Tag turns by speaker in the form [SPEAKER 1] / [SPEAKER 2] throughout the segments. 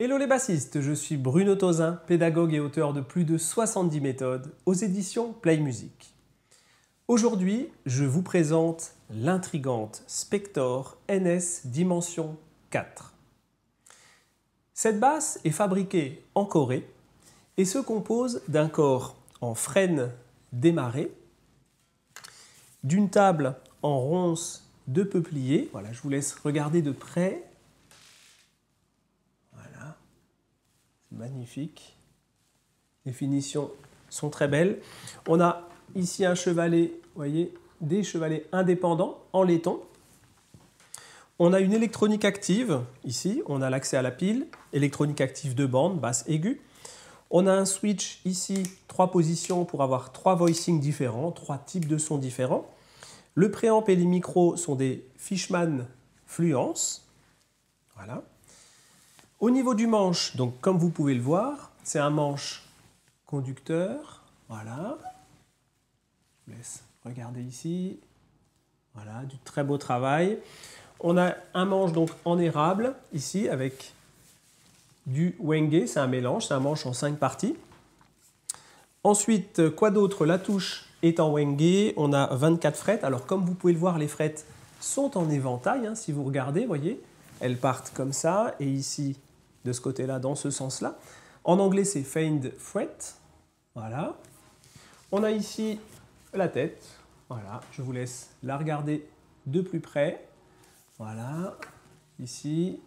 [SPEAKER 1] Hello les bassistes, je suis Bruno Tozin, pédagogue et auteur de plus de 70 méthodes aux éditions Play Music. Aujourd'hui, je vous présente l'intrigante Spector NS Dimension 4. Cette basse est fabriquée en Corée et se compose d'un corps en frêne démarré, d'une table en ronce de peuplier. Voilà, je vous laisse regarder de près. Voilà, c'est magnifique. Les finitions sont très belles. On a ici un chevalet, voyez, des chevalets indépendants en laiton. On a une électronique active ici, on a l'accès à la pile, électronique active de bande, basse aiguë. On a un switch ici, trois positions pour avoir trois voicings différents, trois types de sons différents. Le préamp et les micros sont des Fishman Fluence. Voilà. Au niveau du manche, donc comme vous pouvez le voir, c'est un manche conducteur. Voilà. Je vous laisse regarder ici. Voilà, du très beau travail. On a un manche donc en érable ici avec du Wenge, c'est un mélange, c'est un manche en cinq parties. Ensuite, quoi d'autre? La touche est en Wenge, on a 24 frettes. Alors comme vous pouvez le voir, les frettes sont en éventail, hein, si vous regardez, voyez, elles partent comme ça, et ici, de ce côté-là, dans ce sens-là. En anglais, c'est feigned fret, voilà. On a ici la tête, voilà, je vous laisse la regarder de plus près, voilà, ici,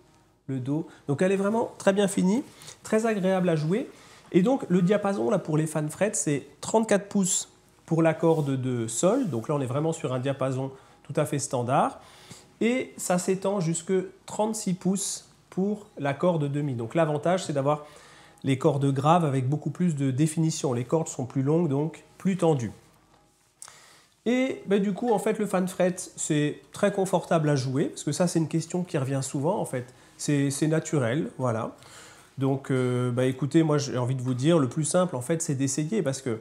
[SPEAKER 1] le dos. Donc elle est vraiment très bien finie, très agréable à jouer. Et donc le diapason là pour les fan frets, c'est 34 pouces pour la corde de sol. Donc là on est vraiment sur un diapason tout à fait standard. Et ça s'étend jusque 36 pouces pour la corde de mi. Donc l'avantage c'est d'avoir les cordes graves avec beaucoup plus de définition. Les cordes sont plus longues donc plus tendues. Et ben, du coup, en fait, le fan fret, c'est très confortable à jouer, parce que ça, c'est une question qui revient souvent, en fait. C'est naturel, voilà. Donc, euh, bah, écoutez, moi j'ai envie de vous dire, le plus simple en fait, c'est d'essayer parce que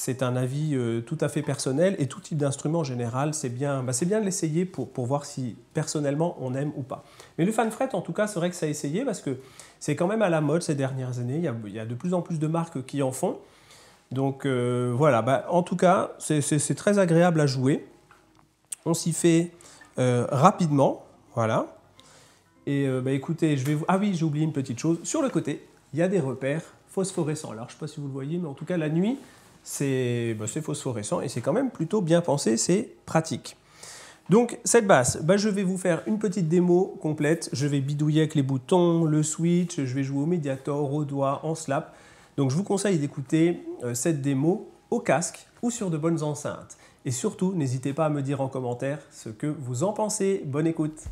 [SPEAKER 1] c'est un avis euh, tout à fait personnel et tout type d'instrument en général, c'est bien, bah, bien de l'essayer pour, pour, voir si personnellement on aime ou pas. Mais le fan fret, en tout cas, c'est vrai que ça a essayé parce que c'est quand même à la mode ces dernières années. Il y, a, de plus en plus de marques qui en font. Donc euh, voilà, bah, en tout cas, c'est très agréable à jouer. On s'y fait rapidement, voilà. Et euh, bah, écoutez, je vais vous... Ah oui, j'ai oublié une petite chose. Sur le côté, il y a des repères phosphorescents. Alors, je ne sais pas si vous le voyez, mais en tout cas, la nuit, c'est bah, phosphorescent et c'est quand même plutôt bien pensé, c'est pratique. Donc, cette basse, bah, je vais vous faire une petite démo complète. Je vais bidouiller avec les boutons, le switch, je vais jouer au médiator, au doigt, en slap. Donc, je vous conseille d'écouter euh, cette démo au casque ou sur de bonnes enceintes. Et surtout, n'hésitez pas à me dire en commentaire ce que vous en pensez. Bonne écoute